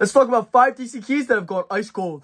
Let's talk about five DC keys that have gone ice cold.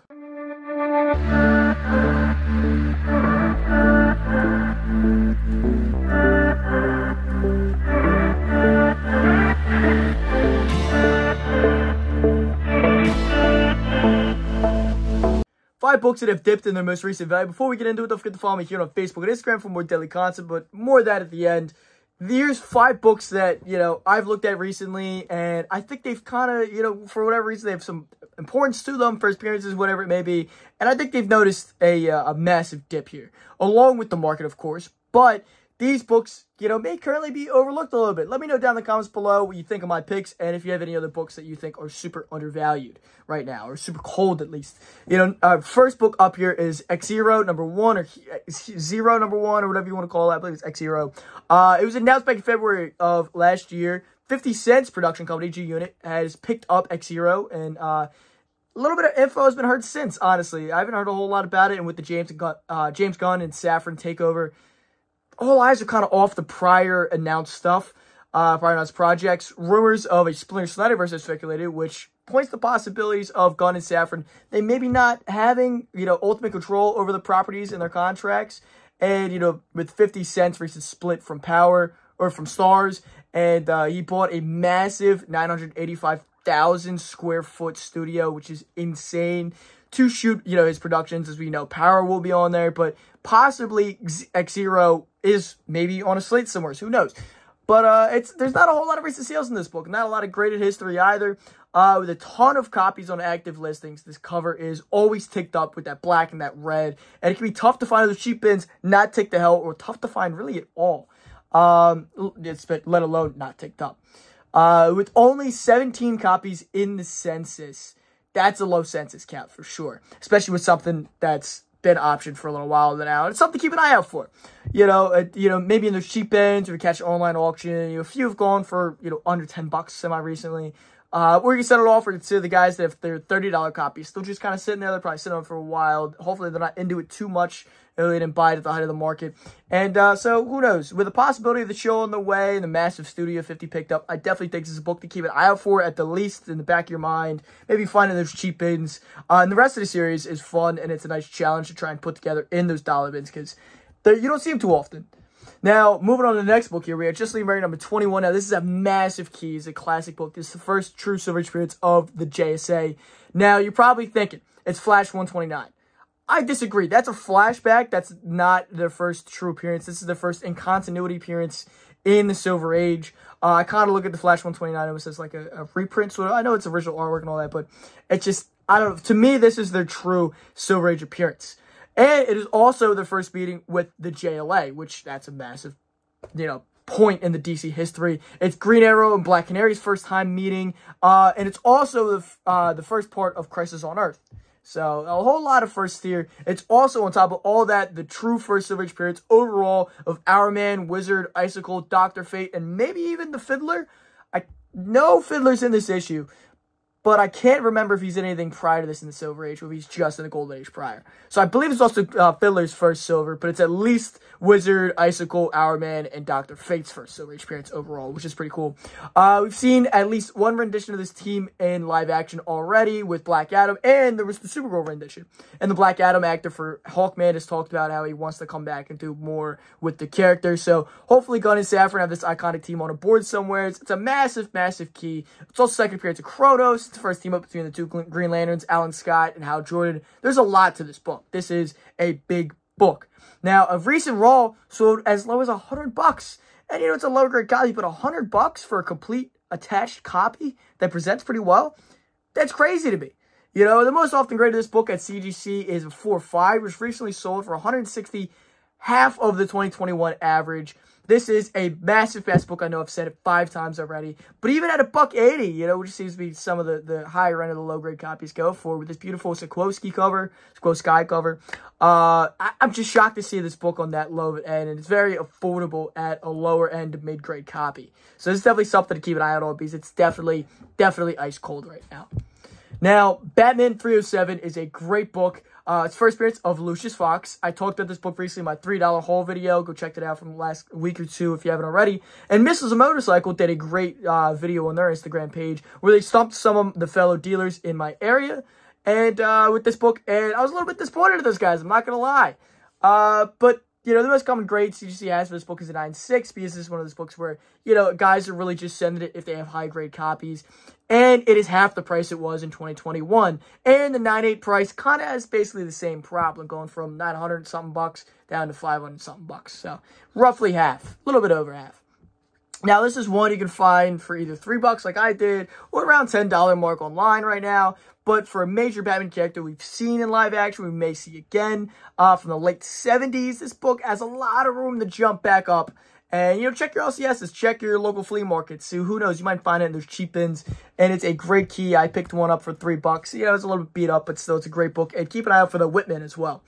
Five books that have dipped in their most recent value. Before we get into it, don't forget to follow me here on Facebook and Instagram for more daily content, but more of that at the end. Here's five books that, you know, I've looked at recently, and I think they've kind of, you know, for whatever reason, they have some importance to them, first appearances, whatever it may be, and I think they've noticed a, uh, a massive dip here, along with the market, of course, but these books, you know, may currently be overlooked a little bit. Let me know down in the comments below what you think of my picks and if you have any other books that you think are super undervalued right now or super cold at least. You know, our first book up here is X Zero number one or Zero number one or whatever you want to call it. I believe it's X Zero. Uh, it was announced back in February of last year. 50 Cent's production company, G Unit, has picked up X Zero and, uh, a little bit of info has been heard since, honestly. I haven't heard a whole lot about it, and with the James Gunn, uh, James Gunn and Safran takeover, all eyes are kind of off the prior announced stuff, uh, prior announced projects. Rumors of a Splinter Snyderverse are speculated, which points to possibilities of Gunn and Safran. They maybe not having, you know, ultimate control over the properties in their contracts. And, you know, with 50 Cent's recent split from Power or from Starz. and uh, he bought a massive 985,000 square foot studio, which is insane to shoot, you know, his productions. As we know, Power will be on there, but possibly X Zero is maybe on a slate somewhere. So who knows? But uh, it's there's not a whole lot of recent sales in this book. Not a lot of graded history either. Uh, with a ton of copies on active listings, this cover is always ticked up with that black and that red. And it can be tough to find those cheap bins not ticked to hell or tough to find really at all. Um, it's, let alone not ticked up. Uh, with only 17 copies in the census, that's a low census count for sure. Especially with something that's been optioned for a little while now. It's something to keep an eye out for. You know, uh, you know, maybe in those cheap bins or catch online auction. You know, a few have gone for you know under ten bucks semi recently. Uh, or you can send it off to the guys that have their $30 copies. Still just kind of sitting there. They're probably sitting on for a while. Hopefully they're not into it too much. They didn't buy it at the height of the market. And uh, so who knows? With the possibility of the show on the way and the massive Studio 50 picked up, I definitely think this is a book to keep an eye out for at the least in the back of your mind. Maybe finding those cheap bins. Uh, and the rest of the series is fun and it's a nice challenge to try and put together in those dollar bins because you don't see them too often. Now, moving on to the next book here, we have Justice League of America number 21. Now, this is a massive key. It's a classic book. This is the first true Silver Experience of the JSA. Now, you're probably thinking, it's Flash 129. I disagree. That's a flashback. That's not their first true appearance. This is their first in continuity appearance in the Silver Age. Uh, I kind of look at the Flash 129. It was just like a, a reprint. So I know it's original artwork and all that, but it's just, I don't know. To me, this is their true Silver Age appearance. And it is also the first meeting with the JLA, which that's a massive, you know, point in the DC history. It's Green Arrow and Black Canary's first time meeting, uh, and it's also the uh, the first part of Crisis on Earth. So a whole lot of firsts here. It's also on top of all that, the true first Silver Age overall of Hourman, Wizard, Icicle, Doctor Fate, and maybe even the Fiddler. I no Fiddler's in this issue, but I can't remember if he's in anything prior to this in the Silver Age, or if he's just in the Golden Age prior. So I believe it's also uh, Fiddler's first Silver, but it's at least Wizard, Icicle, Hourman, and Dr. Fate's first Silver Age appearance overall, which is pretty cool. Uh, we've seen at least one rendition of this team in live action already with Black Adam, and there was the Supergirl rendition. And the Black Adam actor for Hawkman has talked about how he wants to come back and do more with the character. So hopefully Gunn and Safran have this iconic team on a board somewhere. It's, it's a massive, massive key. It's also second appearance of Chronos the first team up between the two Green Lanterns, Alan Scott and Hal Jordan. There's a lot to this book. This is a big book. Now, a recent Raw sold as low as a hundred bucks. And you know, it's a lower grade copy, but a hundred bucks for a complete attached copy that presents pretty well, that's crazy to me. You know, the most often graded this book at CGC is a 4-5, which recently sold for 160 half of the 2021 average. This is a massive fast book. I know I've said it five times already. But even at a buck 80, you know, which seems to be some of the, the higher end of the low-grade copies go for, with this beautiful Sekowsky cover, Sky cover. Uh, I, am just shocked to see this book on that low end, and it's very affordable at a lower end of mid-grade copy. So this is definitely something to keep an eye out on, because it's definitely, definitely ice cold right now. Now, Batman 307 is a great book. Uh, it's first appearance of Lucius Fox. I talked about this book recently in my $3 haul video. Go check it out from the last week or two if you haven't already. And Mrs. A Motorcycle did a great uh, video on their Instagram page where they stumped some of the fellow dealers in my area and uh, with this book. And I was a little bit disappointed in those guys. I'm not going to lie. Uh, but you know, the most common grade CGC has for this book is a 9.6 because this is one of those books where, you know, guys are really just sending it if they have high grade copies. And it is half the price it was in 2021. And the 9.8 price kind of has basically the same problem, going from 900 something bucks down to 500 something bucks. So roughly half, a little bit over half. Now, this is one you can find for either 3 bucks like I did, or around $10 mark online right now. But for a major Batman character we've seen in live action, we may see again uh, from the late 70s, this book has a lot of room to jump back up. And, you know, check your LCSs, check your local flea markets. So who knows, you might find it in those cheap bins. And it's a great key. I picked one up for three bucks. You know, it's a little bit beat up, but still, it's a great book. And keep an eye out for the Whitman as well.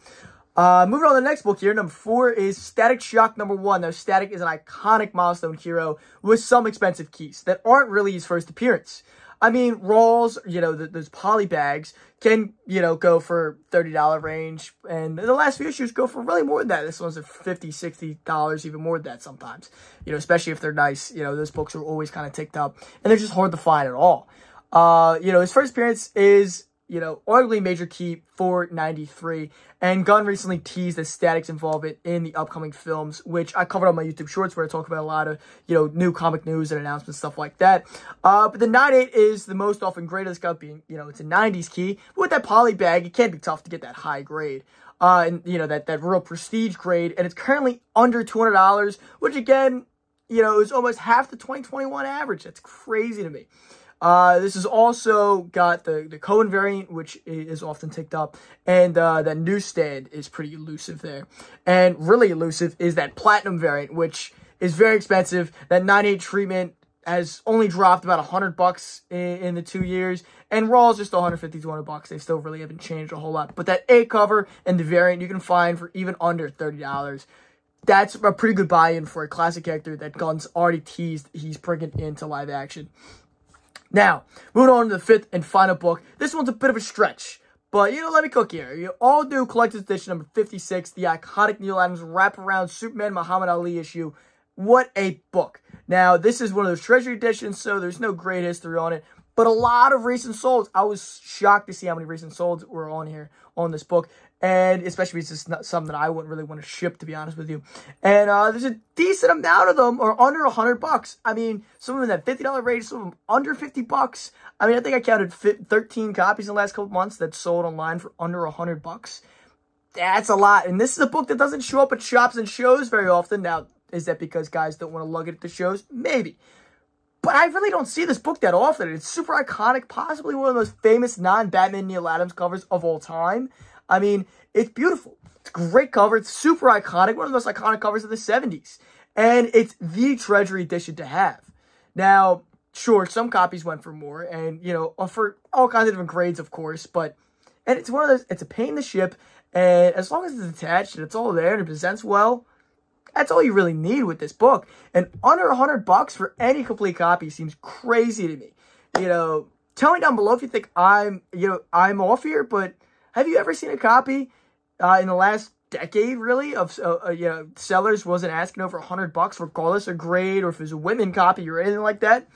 Uh, moving on to the next book here, number four is Static Shock number one. Now, Static is an iconic milestone hero with some expensive keys that aren't really his first appearance. I mean, Rawls, you know, the, those poly bags can, you know, go for $30 range. And the last few issues go for really more than that. This one's at $50, $60, even more than that sometimes. You know, especially if they're nice. You know, those books are always kind of ticked up. And they're just hard to find at all. Uh, you know, his first appearance is you know, arguably major key for 93. And Gunn recently teased the Static's involvement in the upcoming films, which I covered on my YouTube Shorts where I talk about a lot of, you know, new comic news and announcements, stuff like that. Uh, but the 98 is the most often graded scout being, you know, it's a 90s key. But with that poly bag, it can't be tough to get that high grade. Uh, and, you know, that, that real prestige grade. And it's currently under $200, which again, you know, is almost half the 2021 average. That's crazy to me. Uh, this has also got the, the Cohen variant, which is often ticked up, and uh, that newsstand is pretty elusive there. And really elusive is that Platinum variant, which is very expensive. That 98 treatment has only dropped about 100 bucks in, in the two years, and Raw is just 150 200 bucks. They still really haven't changed a whole lot. But that A cover and the variant you can find for even under $30 that's a pretty good buy-in for a classic character that Gunn's already teased he's bringing into live action. Now, moving on to the fifth and final book. This one's a bit of a stretch. But, you know, let me cook here. You all do collector's edition number 56, the iconic Neal Adams wraparound Superman Muhammad Ali issue. What a book. Now, this is one of those treasury editions, so there's no great history on it. But a lot of recent solds. I was shocked to see how many recent solds were on here on this book and especially it's just not something that I wouldn't really want to ship, to be honest with you. And uh, there's a decent amount of them are under a hundred bucks. I mean, some of them in that fifty dollar range, some of them under fifty bucks. I mean, I think I counted 13 copies in the last couple months that sold online for under a hundred bucks. That's a lot. And this is a book that doesn't show up at shops and shows very often. Now, is that because guys don't want to lug it to the shows? Maybe. But I really don't see this book that often. It's super iconic, possibly one of the most famous non-Batman Neal Adams covers of all time. I mean, it's beautiful. It's great cover. It's super iconic. One of the most iconic covers of the 70s. And it's the Treasury edition to have. Now, sure, some copies went for more. And, you know, uh, for all kinds of different grades, of course. But, and it's one of those, it's a pain to ship. And as long as it's attached and it's all there and it presents well, that's all you really need with this book. And under 100 bucks for any complete copy seems crazy to me. You know, tell me down below if you think I'm, you know, I'm off here, but have you ever seen a copy uh, in the last decade, really, of uh, uh, you know sellers wasn't asking over hundred bucks, regardless of grade or if it's a Whitman copy or anything like that?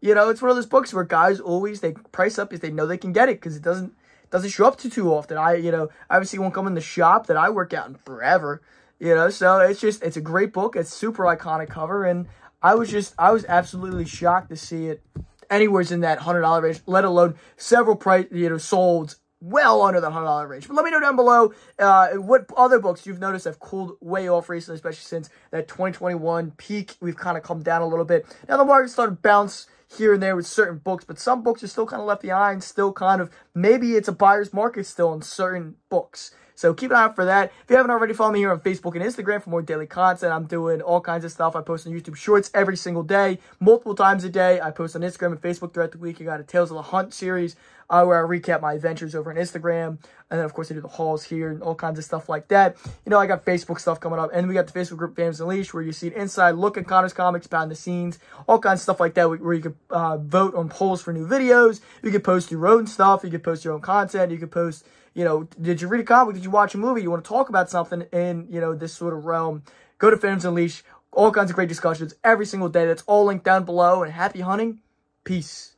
You know, it's one of those books where guys always they price up if they know they can get it because it doesn't doesn't show up too too often. I you know seen one come in the shop that I work out in forever. You know, so it's just it's a great book. It's super iconic cover, and I was just I was absolutely shocked to see it anywhere's in that hundred dollar range, let alone several price you know sold well under the $100 range. But let me know down below uh, what other books you've noticed have cooled way off recently, especially since that 2021 peak. We've kind of come down a little bit. Now the market started to bounce here and there with certain books, but some books are still kind of left behind, still kind of, maybe it's a buyer's market still on certain books. So keep an eye out for that. If you haven't already, follow me here on Facebook and Instagram for more daily content. I'm doing all kinds of stuff. I post on YouTube Shorts every single day, multiple times a day. I post on Instagram and Facebook throughout the week. I got a Tales of the Hunt series uh, where I recap my adventures over on Instagram. And then, of course, I do the hauls here and all kinds of stuff like that. You know, I got Facebook stuff coming up. And we got the Facebook group Fandoms Unleashed where you see an inside look at Conner's comics, behind the scenes, all kinds of stuff like that where you can uh, vote on polls for new videos. You can post your own stuff. You can post your own content. You can post, you know, did you read a comic? Did you watch a movie? You want to talk about something in, you know, this sort of realm. Go to Fandoms Unleashed. All kinds of great discussions every single day. That's all linked down below. And happy hunting. Peace.